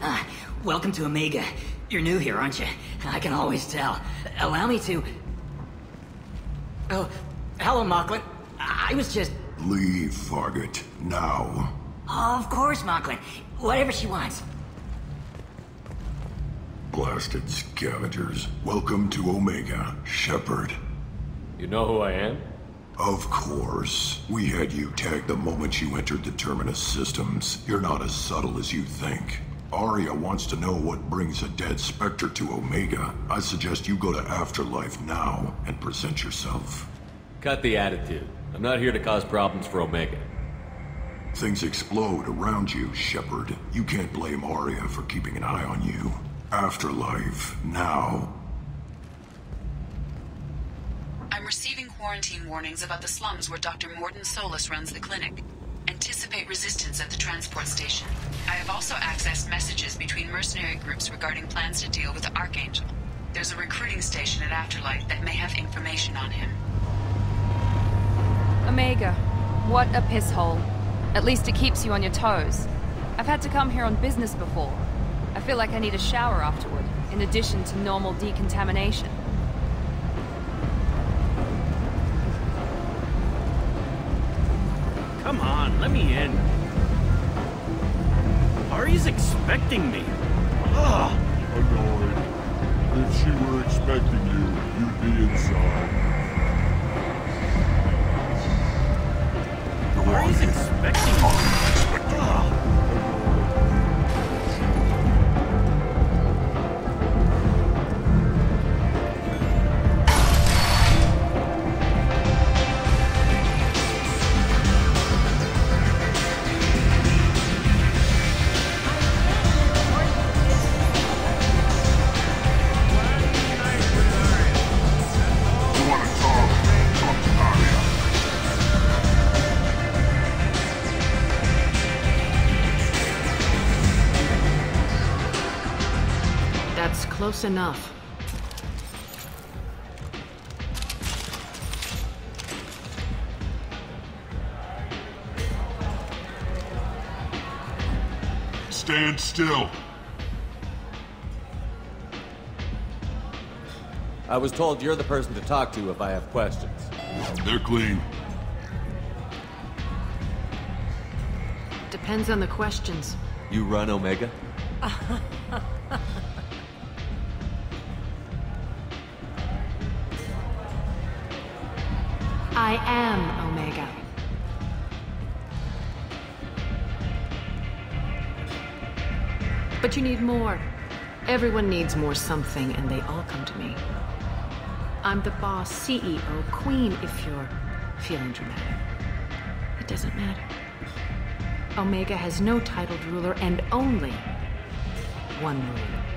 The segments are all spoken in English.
Uh, welcome to Omega. You're new here, aren't you? I can always tell. Allow me to... Oh, hello, Mocklin. I was just... Leave, Fargate. Now. of course, Mocklin. Whatever she wants. Blasted scavengers. Welcome to Omega, Shepard. You know who I am? Of course. We had you tagged the moment you entered the Terminus systems. You're not as subtle as you think. Aria wants to know what brings a dead Spectre to Omega. I suggest you go to Afterlife now and present yourself. Cut the attitude. I'm not here to cause problems for Omega. Things explode around you, Shepard. You can't blame Aria for keeping an eye on you. Afterlife, now. I'm receiving quarantine warnings about the slums where Dr. Mordin Solus runs the clinic. Anticipate resistance at the transport station. I have also accessed messages between mercenary groups regarding plans to deal with the Archangel. There's a recruiting station at Afterlife that may have information on him. Omega, what a piss hole. At least it keeps you on your toes. I've had to come here on business before. I feel like I need a shower afterward, in addition to normal decontamination. Come on, let me in. Aria's expecting me. Ugh. Annoyed. If she were expecting you, you'd be inside. Aria's expecting me. That's close enough. Stand still. I was told you're the person to talk to if I have questions. They're clean. Depends on the questions. You run Omega? I am Omega. But you need more. Everyone needs more something, and they all come to me. I'm the boss, CEO, queen, if you're feeling dramatic. It doesn't matter. Omega has no titled ruler and only one ruler.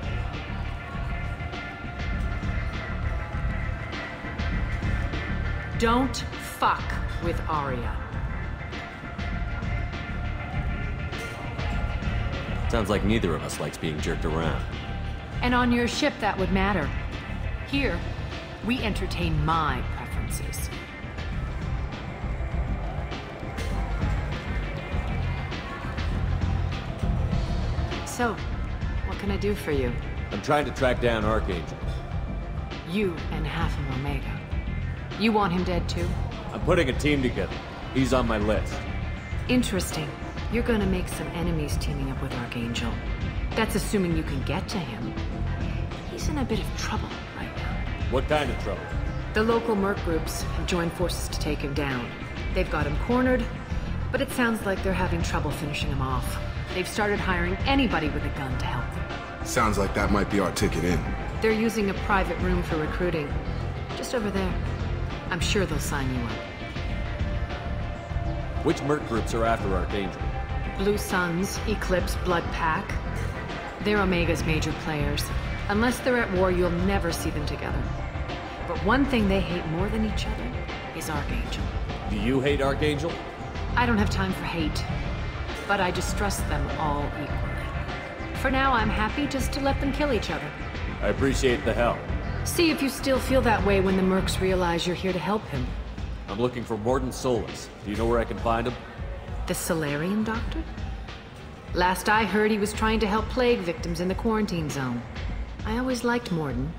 Don't fuck with Aria. Sounds like neither of us likes being jerked around. And on your ship, that would matter. Here, we entertain my preferences. So, what can I do for you? I'm trying to track down Archangel. You and half of Omega. You want him dead too? I'm putting a team together. He's on my list. Interesting. You're gonna make some enemies teaming up with Archangel. That's assuming you can get to him. He's in a bit of trouble right now. What kind of trouble? The local merc groups have joined forces to take him down. They've got him cornered, but it sounds like they're having trouble finishing him off. They've started hiring anybody with a gun to help them. Sounds like that might be our ticket in. They're using a private room for recruiting. Just over there. I'm sure they'll sign you up. Which merc groups are after Archangel? Blue Suns, Eclipse, Blood Pack. They're Omega's major players. Unless they're at war, you'll never see them together. But one thing they hate more than each other is Archangel. Do you hate Archangel? I don't have time for hate, but I distrust them all equally. For now, I'm happy just to let them kill each other. I appreciate the help. See if you still feel that way when the mercs realize you're here to help him. I'm looking for Mordin Solus. Do you know where I can find him? The Salarian Doctor? Last I heard, he was trying to help plague victims in the quarantine zone. I always liked Mordin.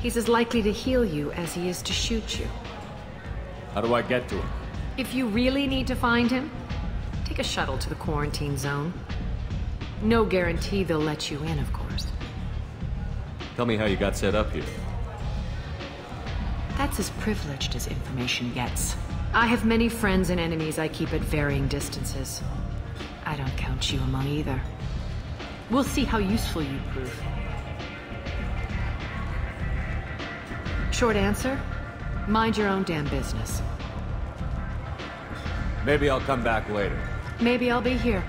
He's as likely to heal you as he is to shoot you. How do I get to him? If you really need to find him, take a shuttle to the quarantine zone. No guarantee they'll let you in, of course. Tell me how you got set up here. That's as privileged as information gets. I have many friends and enemies I keep at varying distances. I don't count you among either. We'll see how useful you prove. Short answer? Mind your own damn business. Maybe I'll come back later. Maybe I'll be here.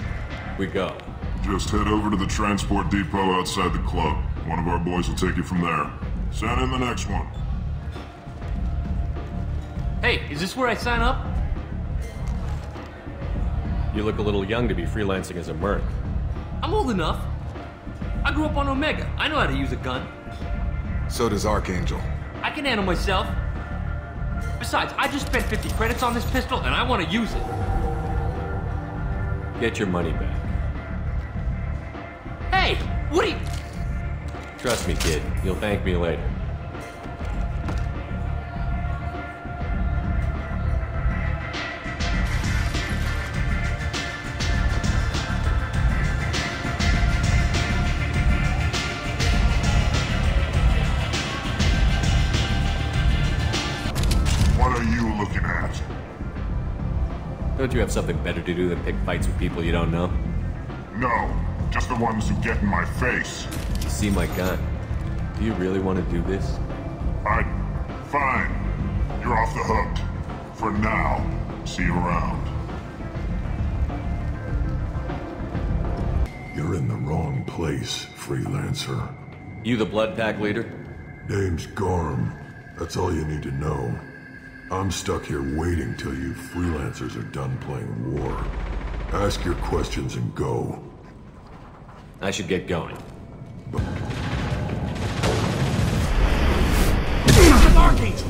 We go. Just head over to the transport depot outside the club. One of our boys will take you from there. Send in the next one. Hey, is this where I sign up? You look a little young to be freelancing as a merc. I'm old enough. I grew up on Omega. I know how to use a gun. So does Archangel. I can handle myself. Besides, I just spent 50 credits on this pistol and I want to use it. Get your money back. Hey, what are you... Trust me, kid. You'll thank me later. What are you looking at? Don't you have something better to do than pick fights with people you don't know? No, just the ones who get in my face. You see my gun. Do you really want to do this? I... Fine. You're off the hook. For now. See you around. You're in the wrong place, freelancer. You the Blood Pack leader? Name's Garm. That's all you need to know. I'm stuck here waiting till you freelancers are done playing war. Ask your questions and go. I should get going. Archangel!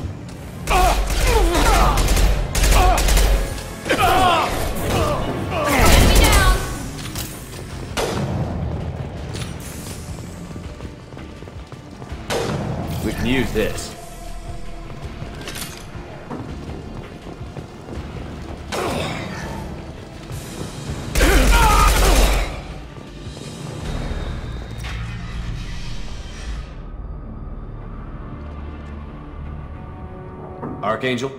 We can use this. Archangel?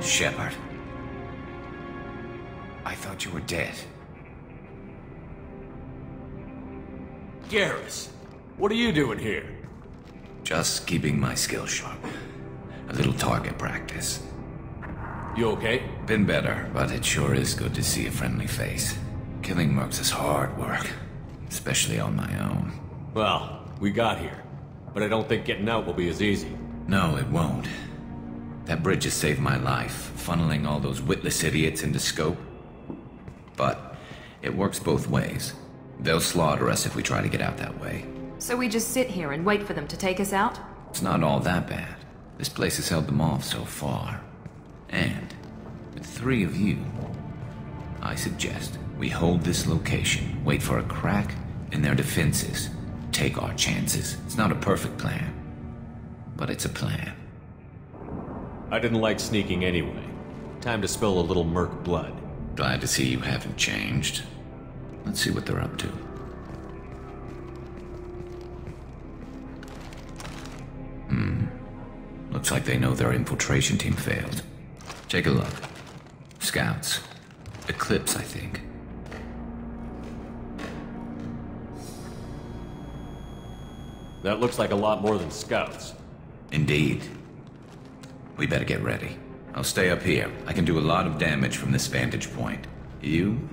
Shepard. Thought you were dead. Garrus, what are you doing here? Just keeping my skills sharp. A little target practice. You okay? Been better, but it sure is good to see a friendly face. Killing mercs is hard work, especially on my own. Well, we got here. But I don't think getting out will be as easy. No, it won't. That bridge has saved my life, funneling all those witless idiots into scope. But it works both ways. They'll slaughter us if we try to get out that way. So we just sit here and wait for them to take us out? It's not all that bad. This place has held them off so far. And with three of you, I suggest we hold this location, wait for a crack in their defenses, take our chances. It's not a perfect plan, but it's a plan. I didn't like sneaking anyway. Time to spill a little merc blood. Glad to see you haven't changed. Let's see what they're up to. Hmm. Looks like they know their infiltration team failed. Take a look. Scouts. Eclipse, I think. That looks like a lot more than scouts. Indeed. We better get ready. I'll stay up here. I can do a lot of damage from this vantage point. You?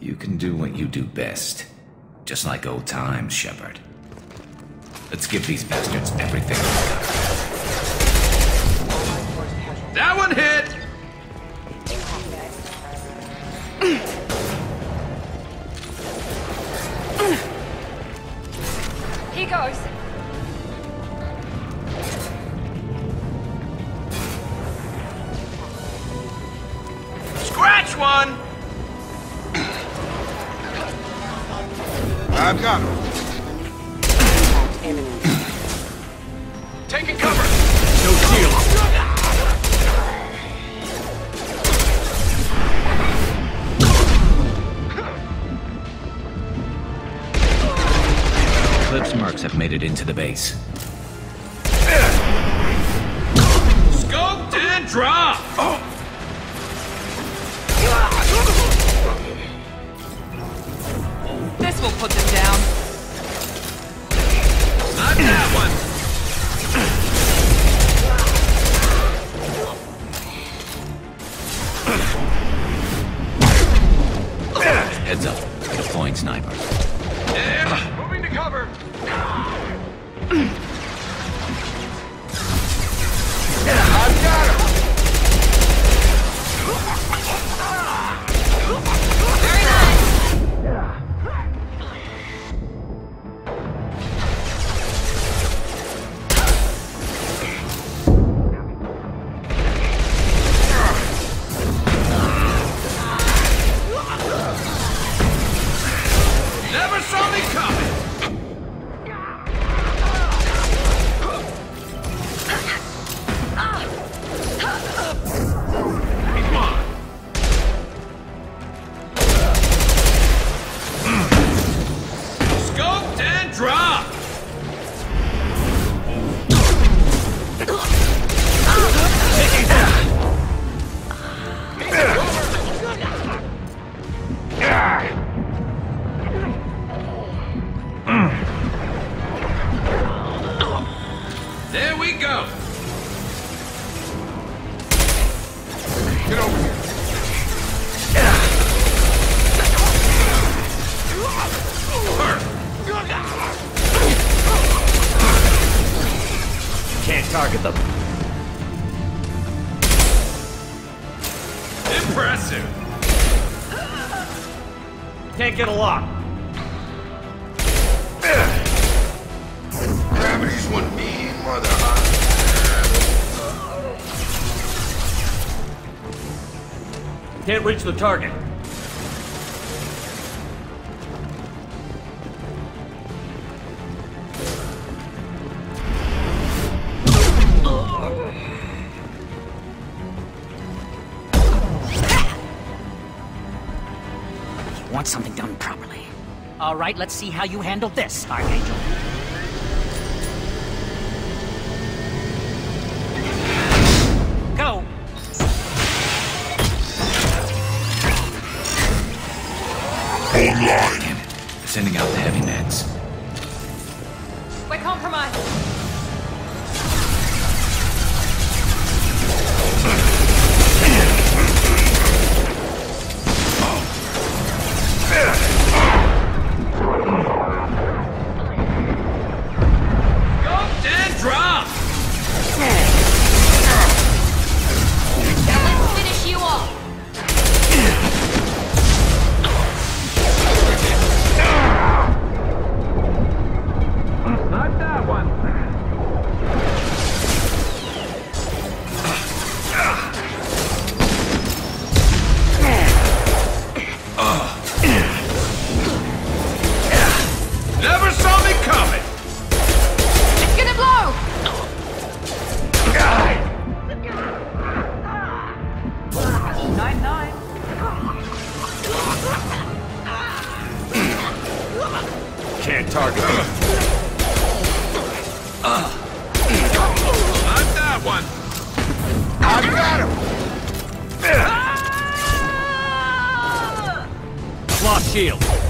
You can do what you do best. Just like old times, Shepard. Let's give these bastards everything we've got. That one hit! Scratch one! I've got him. Taking cover! No shield! Eclipse mercs have made it into the base. Scoped and drop! This oh. Will put them down. Not that one! Heads up. Deploying sniper. And moving to cover! Never Can't get a lock. Gravity's one mean mother, Can't reach the target. Want something done properly. All right, let's see how you handle this, Archangel. shield.